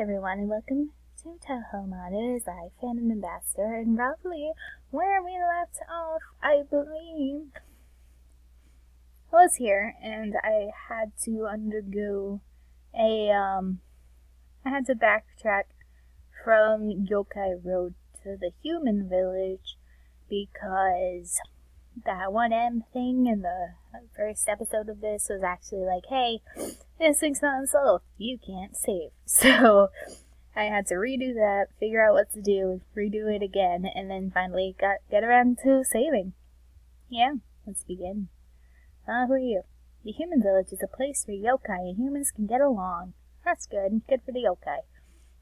everyone, and welcome to Touhoumon. It is I, Phantom Ambassador, and roughly where we left off, I believe, I was here, and I had to undergo a, um, I had to backtrack from Yokai Road to the human village because that 1M thing in the first episode of this was actually like, hey, this thing's not unsolved. You can't save. So I had to redo that, figure out what to do, redo it again, and then finally got get around to saving. Yeah, let's begin. Uh, who are you? The human village is a place where yokai and humans can get along. That's good. Good for the yokai.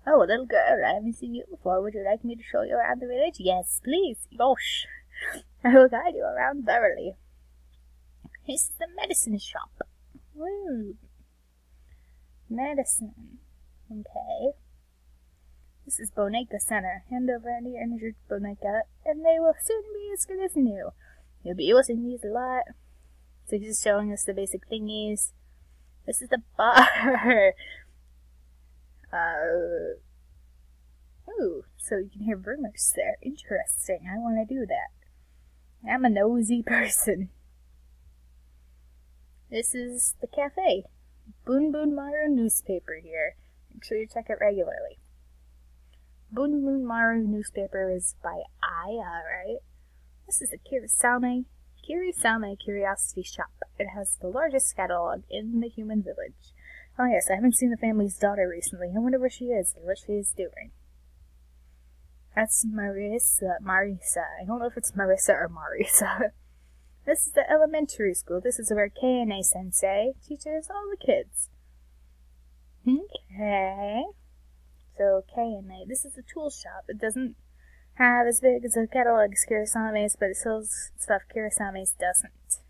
Oh, little girl, I haven't seen you before. Would you like me to show you around the village? Yes, please. Yosh. I will guide you around thoroughly. This is the medicine shop. Woo. Medicine. Okay. This is Boneka Center. Hand over any injured Boneka, and they will soon be as good as new. You'll be using these a lot. So he's showing us the basic thingies. This is the bar. uh. Ooh, so you can hear rumors there. Interesting. I want to do that. I'm a nosy person. This is the cafe. Bunbunmaru newspaper here. Make sure you check it regularly. Bunbunmaru newspaper is by Aya, right? This is the Kirisame Kirisame Curiosity Shop. It has the largest catalog in the human village. Oh yes, I haven't seen the family's daughter recently. I wonder where she is and what she is doing. That's Marisa. Marisa. I don't know if it's Marissa or Marisa. This is the elementary school. This is where Keine sensei teaches all the kids. Okay. So Keine. This is a tool shop. It doesn't have as big as a catalog as Kirisame's, but it sells stuff Kirisame's doesn't.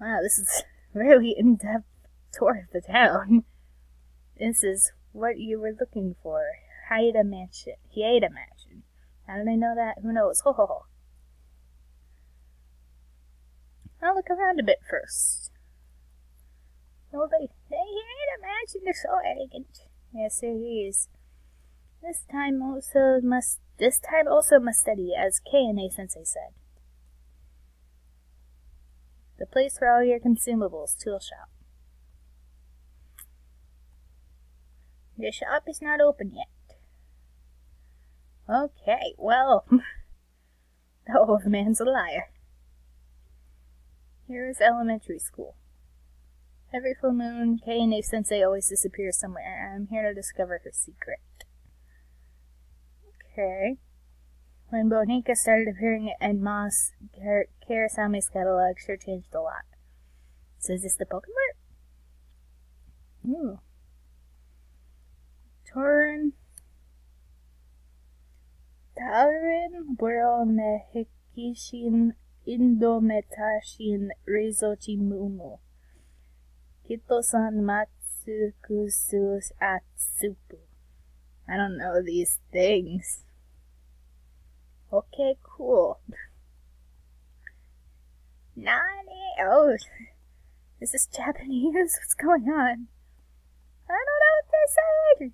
Wow, this is really in-depth tour of the town. This is what you were looking for. Hieda Mansion. Hieda Mansion. How did I know that? Who knows? Ho ho ho. I'll look around a bit first. Oh, they, they can't imagine they're so elegant. Yes, it is. This time also must, this time also must study, as Keine Sensei said. The place for all your consumables, tool shop. The shop is not open yet. Okay, well, the old man's a liar. Here is elementary school. Every full moon, Keine Sensei always disappears somewhere, I'm here to discover her secret. Okay. When Boneka started appearing in Moss, Kirisame's catalog sure changed a lot. So is this the Pokemon? Ooh. Torin. Taurin Boromehikishin Indometashin Reizochi Mumu. Kito-san Matsukusu Atsupu. I don't know these things. Okay, cool. Nani? Oh, is this Japanese? What's going on? I don't know what they're saying.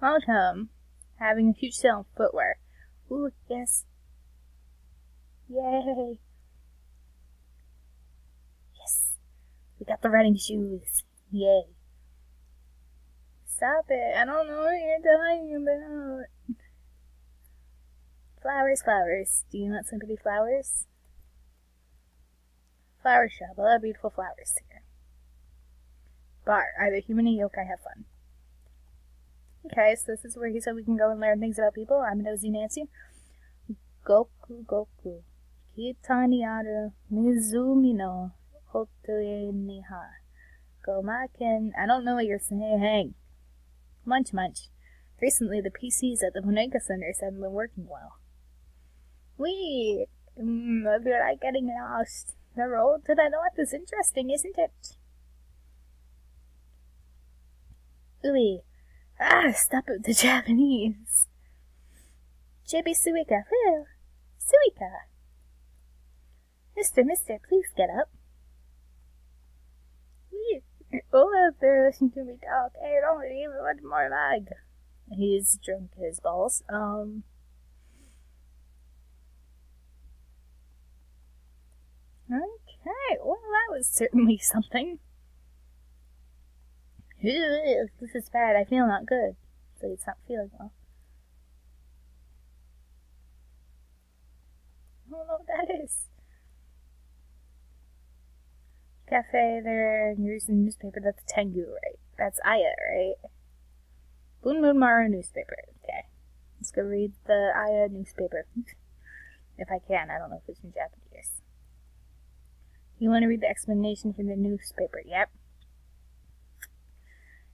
Welcome. Having a huge sale on footwear. Ooh, yes, Yay! Yes! We got the running shoes. Yay! Stop it! I don't know what you're talking about. Flowers, flowers. Do you want some pretty flowers? Flower shop. A lot of beautiful flowers here. Bar. Either human or yokai have fun. Okay, so this is where he said we can go and learn things about people. I'm Nosy Nancy. Goku Goku. Kitani aru Mizumi no Hotoe ni ha. Gomaken. I don't know what you're saying. Munch munch. Recently, the PCs at the Boneka Centers haven't been working well. We, mm, feel like getting lost. The road to the north is interesting, isn't it? Ooey. Ah, stop it with the Japanese. Chibi Suika. Suika. Mister, mister, please get up. Oh, if they're listening to me talk, I don't even want more lag. He's drunk his balls. Um. Okay, well, that was certainly something. This is bad. I feel not good. So it's not feeling well. I don't know what that is. Cafe there, here's the newspaper. That's Tengu, right? That's Aya, right? Moon Mara newspaper. Okay. Let's go read the Aya newspaper. if I can. I don't know if it's in Japanese. You want to read the explanation from the newspaper? Yep.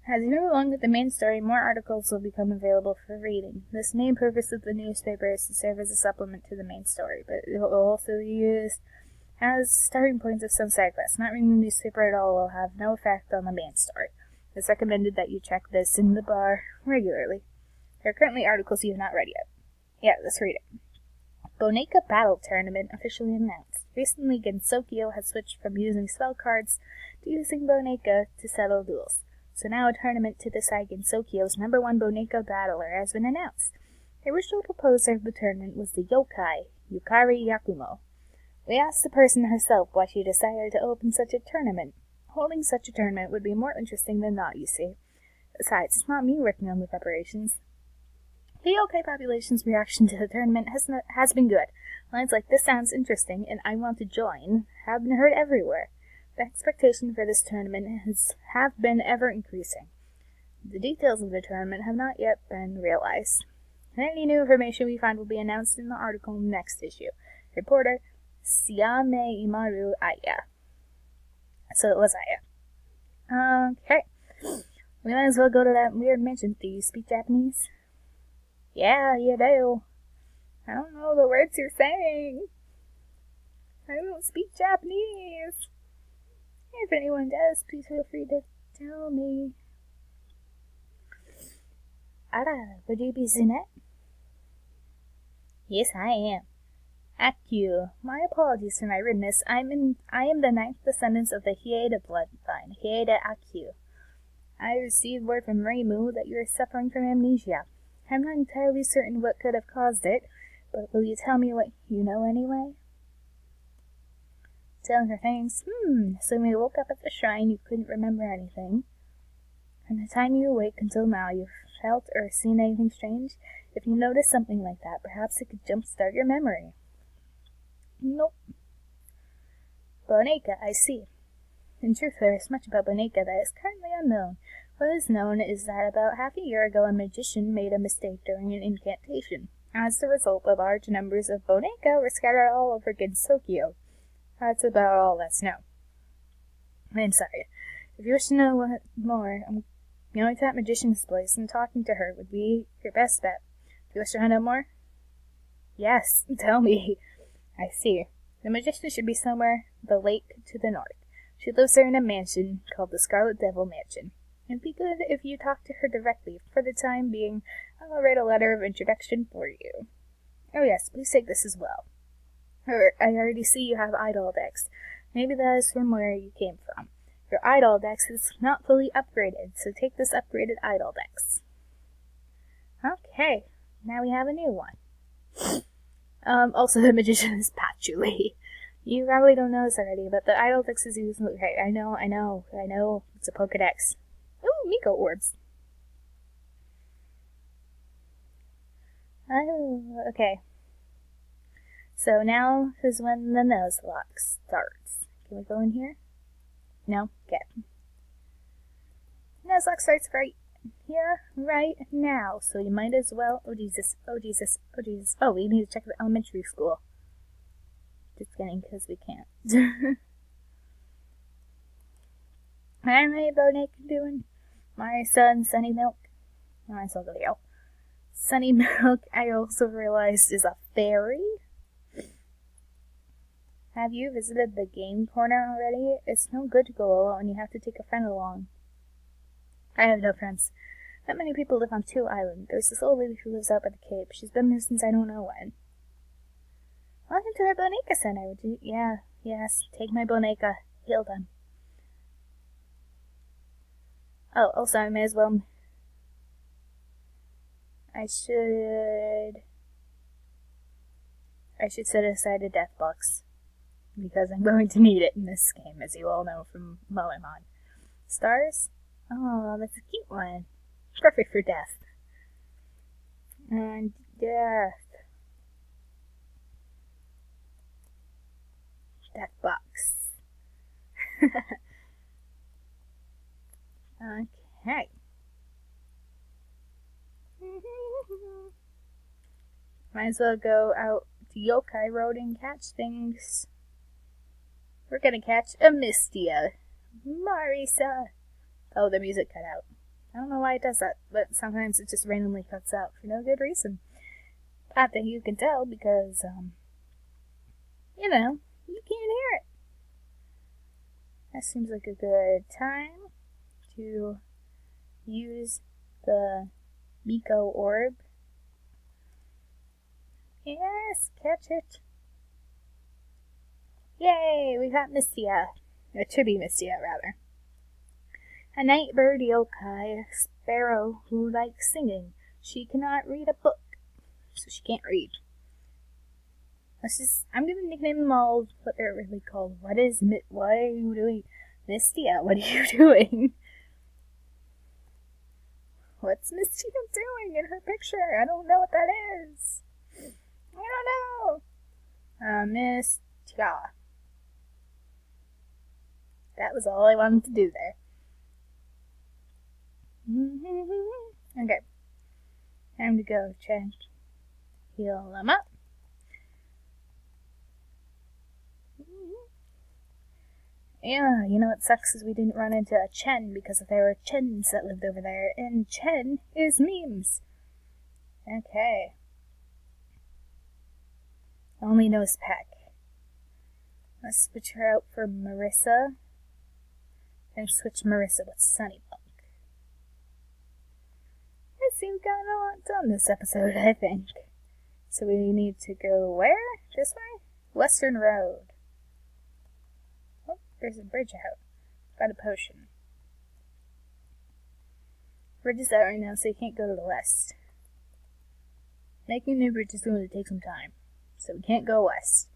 As you move along with the main story, more articles will become available for reading. This main purpose of the newspaper is to serve as a supplement to the main story, but it will also be used as starting points of some side quests. Not reading the newspaper at all will have no effect on the main story. It's recommended that you check this in the bar regularly. There are currently articles you have not read yet. Yeah, let's read it. Boneka Battle Tournament officially announced. Recently, Gensokyo has switched from using spell cards to using Boneka to settle duels. So now a tournament to decide Gensokyo's number one Boneka battler has been announced. The original proposer of the tournament was the yokai, Yukari Yakumo. We asked the person herself why she decided to open such a tournament. Holding such a tournament would be more interesting than not, you see. Besides, it's not me working on the preparations. The yokai population's reaction to the tournament has, not, has been good. Lines like, this sounds interesting, and I want to join, have been heard everywhere. The expectation for this tournament has have been ever increasing. The details of the tournament have not yet been realized. Any new information we find will be announced in the article next issue. Reporter Shameimaru Aya. So it was Aya. Okay. We might as well go to that weird mansion. Do you speak Japanese? Yeah, you do. I don't know the words you're saying. I don't speak Japanese. If anyone does, please feel free to tell me. Ara, would you be Zunet? Yes, I am. Akio, my apologies for my rudeness. I'm in, I am the ninth descendant of the Hieda bloodline, Hieda Akio. I received word from Reimu that you are suffering from amnesia. I'm not entirely certain what could have caused it, but will you tell me what you know anyway? telling her things. Hmm, so when you woke up at the shrine, you couldn't remember anything. From the time you awake until now, you've felt or seen anything strange? If you notice something like that, perhaps it could jumpstart your memory. Nope. Boneka, I see. In truth, there is much about Boneka that is currently unknown. What is known is that about half a year ago a magician made a mistake during an incantation. As the result, a large numbers of Boneka were scattered all over Gensokyo. That's about all that's known. I'm sorry. If you wish to know what more, I'm going to that magician's place, and talking to her would be your best bet. Do you wish to find out more? Yes, tell me. I see. The magician should be somewhere the lake to the north. She lives there in a mansion called the Scarlet Devil Mansion. It'd be good if you talk to her directly. For the time being, I'll write a letter of introduction for you. Oh yes, please take this as well. Or, I already see you have idol decks. Maybe that is from where you came from. Your idol dex is not fully upgraded, so take this upgraded idol dex. Okay, now we have a new one. Um, also the magician is Patchouli. You probably don't know this already, but the idol is used. Okay, I know, I know, I know. It's a Pokedex. Ooh, Miko orbs. Oh, okay. So now is when the Nuzlocke starts. Can we go in here? No? Okay. Nuzlocke starts right here, right now. So you might as well. Oh Jesus, oh Jesus, oh Jesus. Oh, we need to check the elementary school. Just kidding, because we can't. Alright, Bonake doing? My son, Sunny Milk. I saw the video. Sunny Milk, I also realized, is a fairy. Have you visited the game corner already? It's no good to go alone. You have to take a friend along. I have no friends. Not many people live on Two Island. There's this old lady who lives out by the Cape. She's been there since I don't know when. Welcome to our Boneka Center. Would you? Yeah, yes. Take my Boneka. Heal them. Oh, also, I may as well. I should. I should set aside a death box. Because I'm going to need it in this game, as you all know from Moemon. Stars? Oh, that's a cute one. Perfect for death. And death. Death box. okay. Might as well go out to Yokai Road and catch things. We're gonna catch a Mistia. Marisa. Oh, the music cut out. I don't know why it does that, but sometimes it just randomly cuts out for no good reason. Not that you can tell because, um, you know, you can't hear it. That seems like a good time to use the Miko orb. Yes, catch it. Yay, we got Mistia. It should be Mistia, rather. A night bird yokai, a sparrow who likes singing. She cannot read a book, so she can't read. Let's just, I'm gonna nickname them all what they're really called. What is, what are you doing? Mistia, what are you doing? What's Mistia doing in her picture? I don't know what that is. I don't know. Uh, Mistia. That was all I wanted to do there. Mm-hmm. okay. Time to go check. Heal them up. Yeah, you know what sucks is we didn't run into a Chen because there were Chens that lived over there, and Chen is memes. Okay. Only knows Peck. Let's switch her out for Marissa. And switch Marissa with Sunny I think we got a lot done this episode, I think. So we need to go where? This way? Western Road. Oh, there's a bridge out. Got a potion. Bridge is out right now, so you can't go to the west. Making a new bridge is going to take some time, so we can't go west.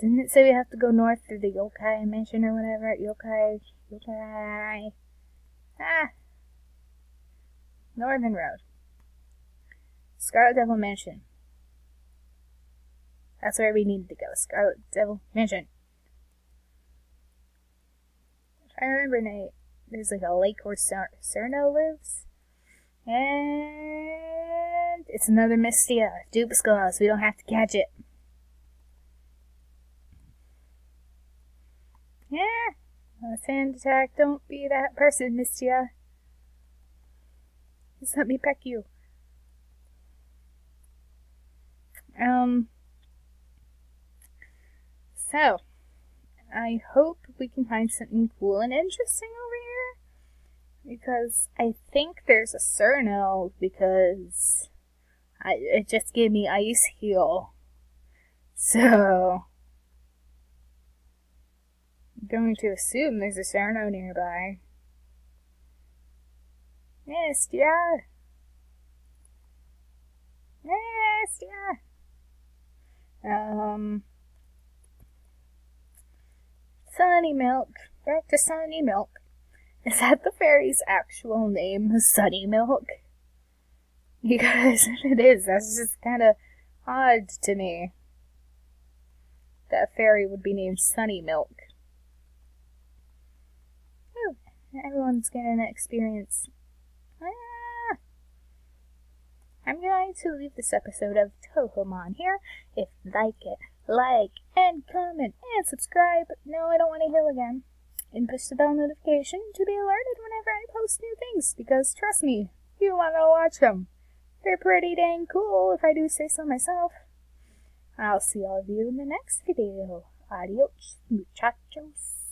Didn't it say we have to go north through the Yokai Mansion or whatever? Yokai, Yokai. Ah, Northern Road. Scarlet Devil Mansion. That's where we needed to go. Scarlet Devil Mansion. I remember right, there's like a lake where Cer- Cirno lives. And it's another Mistia. Dubisclaws. We don't have to catch it. Yeah. A sand attack. Don't be that person, Mistia. Just let me peck you. Um, so, I hope we can find something cool and interesting over here. Because I think there's a Cirno because I, it just gave me ice heal. So, I'm going to assume there's a Cirno nearby. Yes, yeah. Yes, yeah. Um, Sunny Milk. Back to Sunny Milk. Is that the fairy's actual name, Sunny Milk? Because it is, that's just kind of odd to me. That fairy would be named Sunny Milk. Ooh, everyone's getting to experience Ah. I'm going to leave this episode of Touhoumon here. If you like it, like and comment and subscribe. No, I don't want to heal again. And push the bell notification to be alerted whenever I post new things, because trust me, you want to watch them. They're pretty dang cool, if I do say so myself. I'll see all of you in the next video. Adios, muchachos.